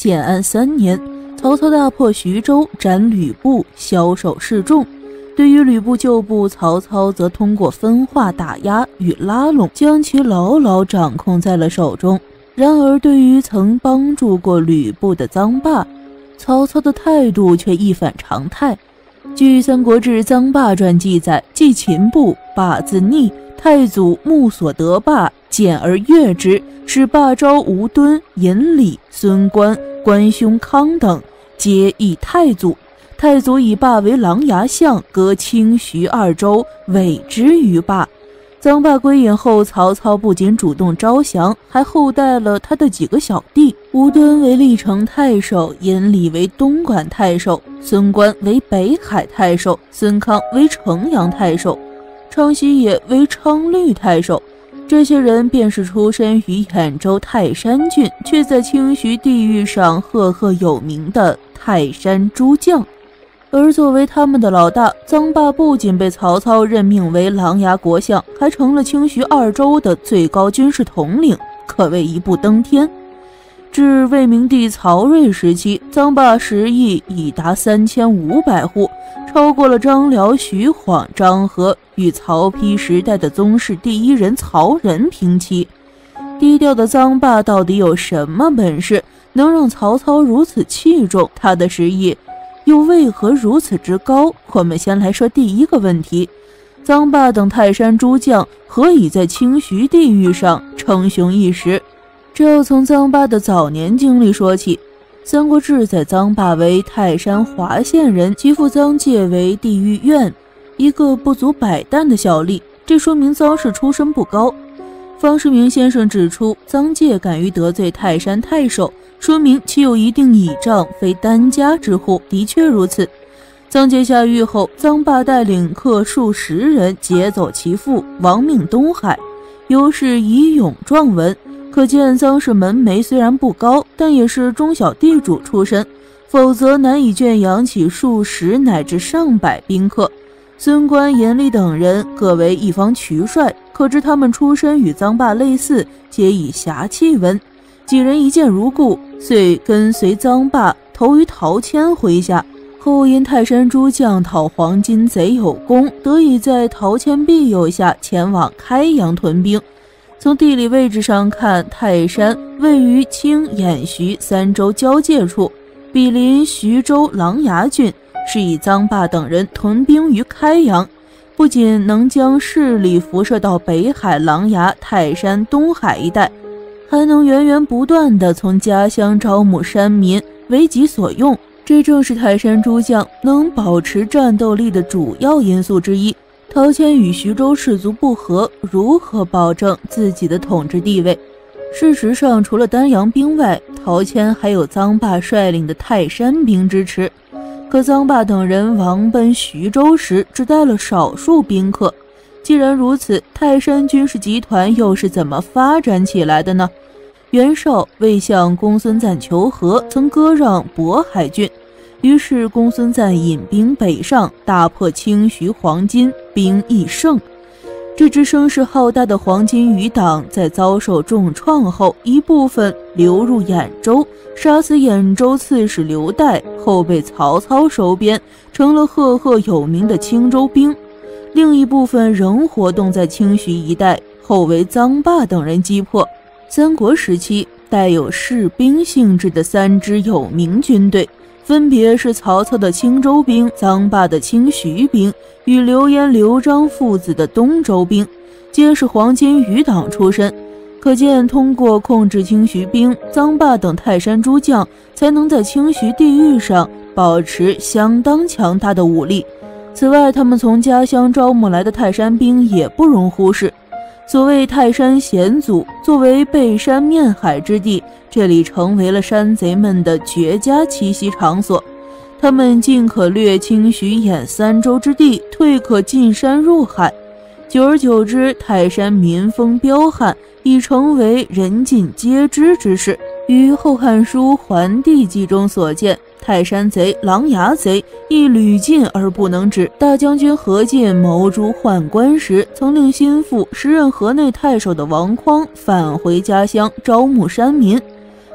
建安三年，曹操大破徐州，斩吕布，枭首示众。对于吕布旧部，曹操则通过分化、打压与拉拢，将其牢牢掌控在了手中。然而，对于曾帮助过吕布的臧霸，曹操的态度却一反常态。据《三国志·臧霸传》记载，即秦部，霸自逆，太祖目所得霸，简而悦之，使霸招吴敦、尹礼、孙观、关兄康等，皆议太祖。太祖以霸为琅琊相，割清徐二州，委之于霸。臧霸归隐后，曹操不仅主动招降，还厚待了他的几个小弟：吴敦为历城太守，尹礼为东莞太守，孙观为北海太守，孙康为城阳太守，昌西也为昌律太守。这些人便是出身于兖州泰山郡，却在清徐地域上赫赫有名的泰山诸将。而作为他们的老大，臧霸不仅被曹操任命为琅琊国相，还成了清徐二州的最高军事统领，可谓一步登天。至魏明帝曹睿时期，臧霸食邑已达三千五百户，超过了张辽、徐晃、张合，与曹丕时代的宗室第一人曹仁平齐。低调的臧霸到底有什么本事，能让曹操如此器重他的食邑？又为何如此之高？我们先来说第一个问题：臧霸等泰山诸将何以在清徐地域上称雄一时？这要从臧霸的早年经历说起。《三国志》在臧霸为泰山华县人，其父臧介为地狱院，一个不足百担的小吏，这说明臧氏出身不高。方世明先生指出，臧介敢于得罪泰山太守。说明其有一定倚仗，非单家之户。的确如此。臧介下狱后，臧霸带领客数十人劫走其父，亡命东海，由是以勇壮闻。可见臧氏门楣虽然不高，但也是中小地主出身，否则难以圈养起数十乃至上百宾客。孙观、严厉等人各为一方渠帅，可知他们出身与臧霸类似，皆以侠气闻。几人一见如故，遂跟随臧霸投于陶谦麾下。后因泰山诸将讨黄金贼有功，得以在陶谦庇佑下前往开阳屯兵。从地理位置上看，泰山位于青兖徐三州交界处，毗邻徐州琅琊郡，是以臧霸等人屯兵于开阳，不仅能将势力辐射到北海、琅琊、泰山、东海一带。还能源源不断地从家乡招募山民为己所用，这正是泰山诸将能保持战斗力的主要因素之一。陶谦与徐州士族不和，如何保证自己的统治地位？事实上，除了丹阳兵外，陶谦还有臧霸率领的泰山兵支持。可臧霸等人亡奔徐州时，只带了少数宾客。既然如此，泰山军事集团又是怎么发展起来的呢？袁绍为向公孙瓒求和，曾割让渤海郡，于是公孙瓒引兵北上，大破清徐黄巾，兵亦胜。这支声势浩大的黄巾余党在遭受重创后，一部分流入兖州，杀死兖州刺史刘岱，后被曹操收编，成了赫赫有名的青州兵。另一部分仍活动在清徐一带，后为臧霸等人击破。三国时期带有士兵性质的三支有名军队，分别是曹操的青州兵、臧霸的青徐兵与刘焉、刘璋父子的东州兵，皆是黄巾余党出身。可见，通过控制青徐兵，臧霸等泰山诸将才能在青徐地域上保持相当强大的武力。此外，他们从家乡招募来的泰山兵也不容忽视。所谓泰山险阻，作为背山面海之地，这里成为了山贼们的绝佳栖息场所。他们进可略清徐兖三州之地，退可进山入海。久而久之，泰山民风彪悍，已成为人尽皆知之事。与《后汉书·桓帝纪》中所见。泰山贼、琅琊贼亦屡禁而不能止。大将军何进谋诛宦官时，曾令心腹时任河内太守的王匡返回家乡招募山民。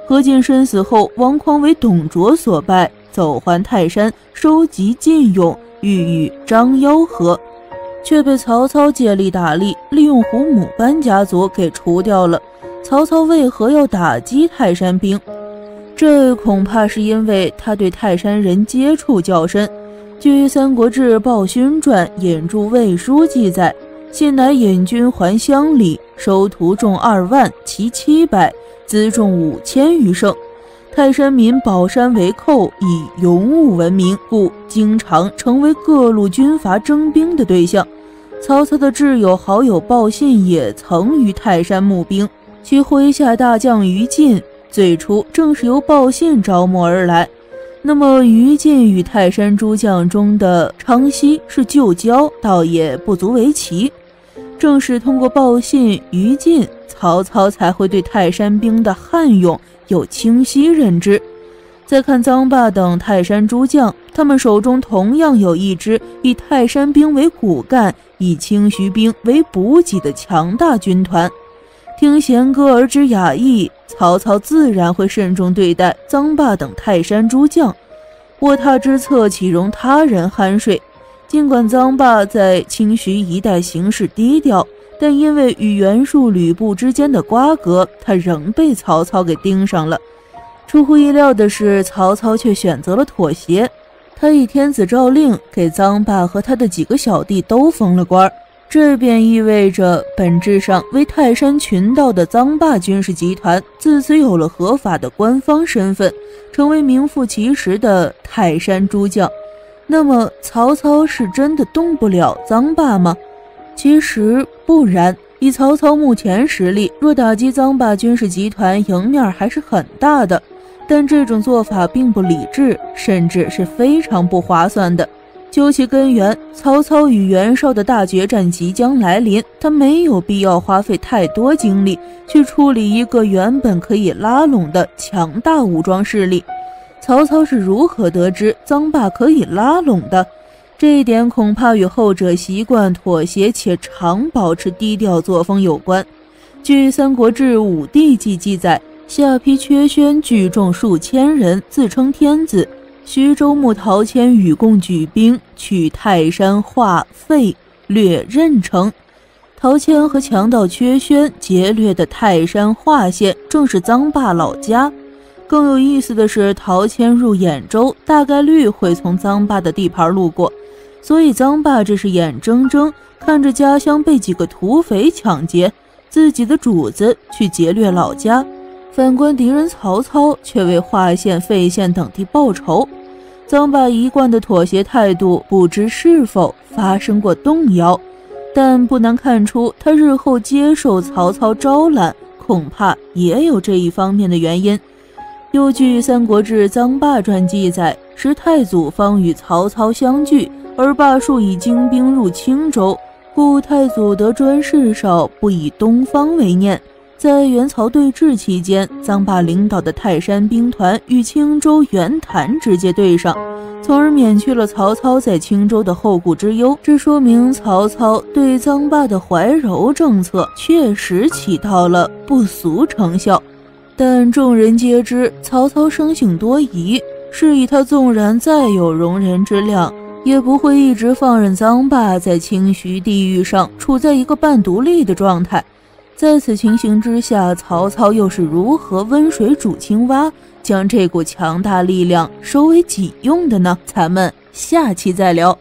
何进身死后，王匡为董卓所败，走还泰山，收集禁勇，欲与张妖和，却被曹操借力打力，利用胡母班家族给除掉了。曹操为何要打击泰山兵？这恐怕是因为他对泰山人接触较深。据《三国志·鲍勋传》引注魏书记载，信乃引军还乡里，收徒众二万，骑七百，辎重五千余乘。泰山民保山为寇，以勇武闻名，故经常成为各路军阀征兵的对象。曹操的挚友好友鲍信也曾于泰山募兵，其麾下大将于禁。最初正是由鲍信招募而来，那么于禁与泰山诸将中的昌西是旧交，倒也不足为奇。正是通过鲍信、于禁，曹操才会对泰山兵的悍勇有清晰认知。再看臧霸等泰山诸将，他们手中同样有一支以泰山兵为骨干、以清徐兵为补给的强大军团。听弦歌而知雅意，曹操自然会慎重对待臧霸等泰山诸将。卧榻之侧岂容他人酣睡？尽管臧霸在清徐一带行事低调，但因为与袁术、吕布之间的瓜葛，他仍被曹操给盯上了。出乎意料的是，曹操却选择了妥协。他以天子诏令，给臧霸和他的几个小弟都封了官儿。这便意味着，本质上为泰山群盗的臧霸军事集团自此有了合法的官方身份，成为名副其实的泰山诸将。那么，曹操是真的动不了臧霸吗？其实不然。以曹操目前实力，若打击臧霸军事集团，赢面还是很大的。但这种做法并不理智，甚至是非常不划算的。究其根源，曹操与袁绍的大决战即将来临，他没有必要花费太多精力去处理一个原本可以拉拢的强大武装势力。曹操是如何得知臧霸可以拉拢的？这一点恐怕与后者习惯妥协且常保持低调作风有关。据《三国志·武帝纪》记载，下邳缺宣聚众数千人，自称天子。徐州牧陶谦与共举兵取泰山化废，略任城。陶谦和强盗薛宣劫掠的泰山化县，正是臧霸老家。更有意思的是，陶谦入兖州，大概率会从臧霸的地盘路过，所以臧霸这是眼睁睁看着家乡被几个土匪抢劫，自己的主子去劫掠老家。反观敌人曹操，却为华县、费县等地报仇。臧霸一贯的妥协态度，不知是否发生过动摇，但不难看出，他日后接受曹操招揽，恐怕也有这一方面的原因。又据《三国志·臧霸传》记载，时太祖方与曹操相聚，而霸术已精兵入青州，故太祖得专事少，不以东方为念。在元曹对峙期间，臧霸领导的泰山兵团与青州袁谭直接对上，从而免去了曹操在青州的后顾之忧。这说明曹操对臧霸的怀柔政策确实起到了不俗成效。但众人皆知，曹操生性多疑，是以他纵然再有容人之量，也不会一直放任臧霸在清徐地域上处在一个半独立的状态。在此情形之下，曹操又是如何温水煮青蛙，将这股强大力量收为己用的呢？咱们下期再聊。